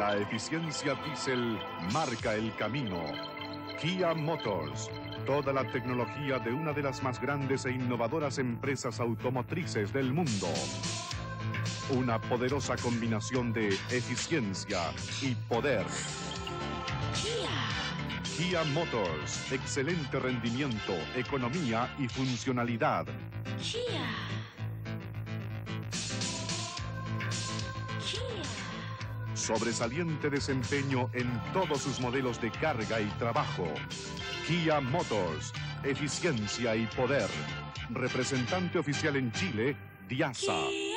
La eficiencia diésel marca el camino. Kia Motors. Toda la tecnología de una de las más grandes e innovadoras empresas automotrices del mundo. Una poderosa combinación de eficiencia y poder. Kia Motors. Excelente rendimiento, economía y funcionalidad. Kia. Sobresaliente desempeño en todos sus modelos de carga y trabajo. Kia Motors. Eficiencia y poder. Representante oficial en Chile, Diasa.